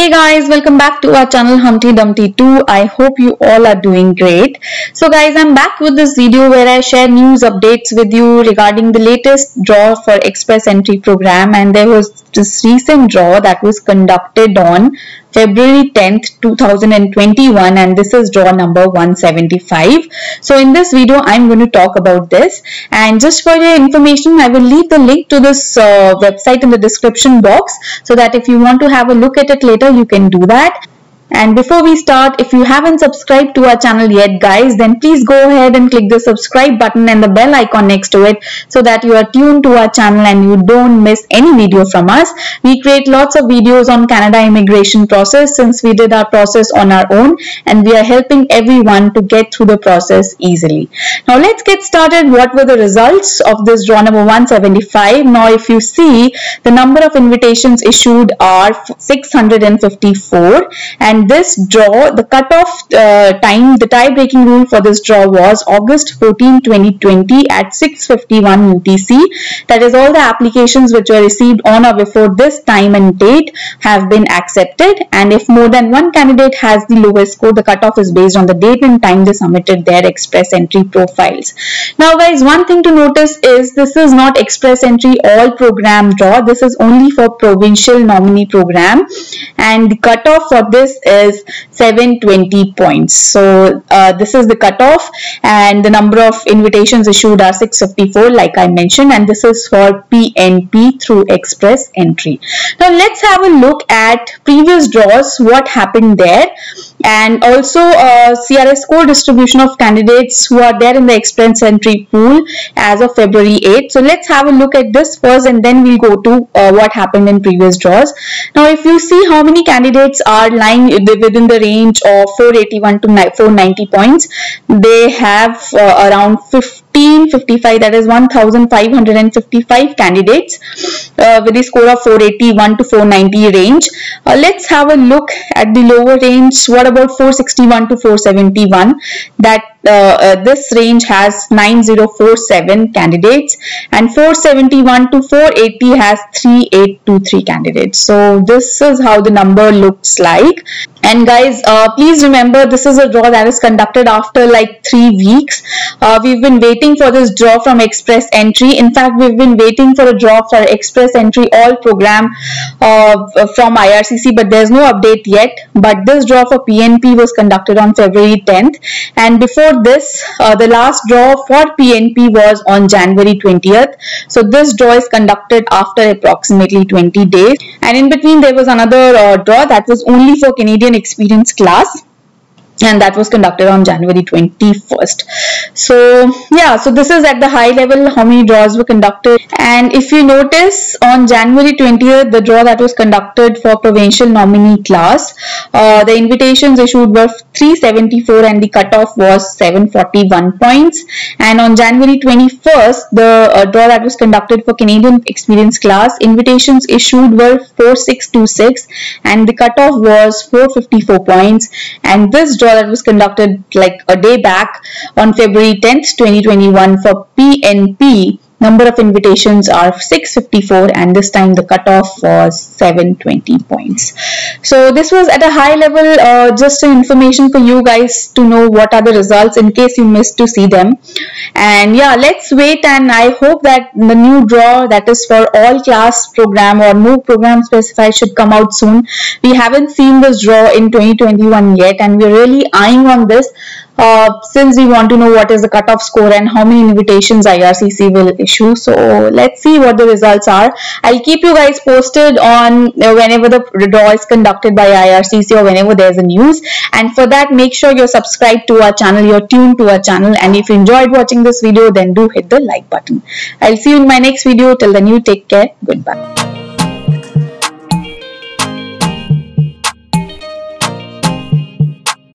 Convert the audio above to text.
Hey guys, welcome back to our channel Humpty Dumpty 2. I hope you all are doing great. So guys, I'm back with this video where I share news updates with you regarding the latest draw for Express Entry program and there was this recent draw that was conducted on February 10th 2021 and this is draw number 175 so in this video I'm going to talk about this. And just for your information I will leave the link to this uh, website in the description box so that if you want to have a look at it later you can do that and before we start, if you haven't subscribed to our channel yet guys, then please go ahead and click the subscribe button and the bell icon next to it so that you are tuned to our channel and you don't miss any video from us. We create lots of videos on Canada immigration process since we did our process on our own and we are helping everyone to get through the process easily. Now let's get started. What were the results of this draw number 175? Now if you see the number of invitations issued are 654 and and this draw, the cutoff uh, time, the tie-breaking rule for this draw was August 14, 2020 at 6.51 UTC. That is all the applications which were received on or before this time and date have been accepted and if more than one candidate has the lowest score, the cutoff is based on the date and time they submitted their express entry profiles. Now guys, one thing to notice is this is not express entry all program draw. This is only for provincial nominee program and the cutoff for this is 720 points. So uh, this is the cutoff and the number of invitations issued are 654 like I mentioned and this is for PNP through express entry. Now let's have a look at previous draws what happened there and also uh, CRS score distribution of candidates who are there in the express entry pool as of February 8th. So let's have a look at this first and then we'll go to uh, what happened in previous draws. Now if you see how many candidates are lying within the range of 481 to 490 points, they have uh, around 1555 that is 1555 candidates uh, with a score of 481 to 490 range. Uh, let's have a look at the lower range. What about 461 to 471? That uh, uh, this range has 9047 candidates and 471 to 480 has 3823 candidates. So this is how the number looks like. And guys, uh, please remember this is a draw that is conducted after like three weeks. Uh, we've been waiting for this draw from Express Entry. In fact, we've been waiting for a draw for Express Entry all program uh, from IRCC, but there's no update yet. But this draw for PNP was conducted on February 10th. And before this, uh, the last draw for PNP was on January 20th. So this draw is conducted after approximately 20 days. And in between, there was another uh, draw that was only for Canadian experience class and that was conducted on January 21st. So yeah, so this is at the high level how many draws were conducted. And if you notice on January 20th the draw that was conducted for provincial nominee class, uh, the invitations issued were 374 and the cutoff was 741 points. And on January 21st the uh, draw that was conducted for Canadian experience class invitations issued were 4626 and the cutoff was 454 points. And this draw that was conducted like a day back on February 10th, 2021 for PNP number of invitations are 654 and this time the cutoff was 720 points. So this was at a high level uh, just information for you guys to know what are the results in case you missed to see them. And yeah let's wait and i hope that the new draw that is for all class program or MOOC program specified should come out soon. We haven't seen this draw in 2021 yet and we're really eyeing on this uh, since we want to know what is the cutoff score and how many invitations IRCC will issue. So let's see what the results are. I'll keep you guys posted on uh, whenever the draw is conducted by IRCC or whenever there's a news. And for that, make sure you're subscribed to our channel, you're tuned to our channel. And if you enjoyed watching this video, then do hit the like button. I'll see you in my next video. Till then, you take care. Goodbye.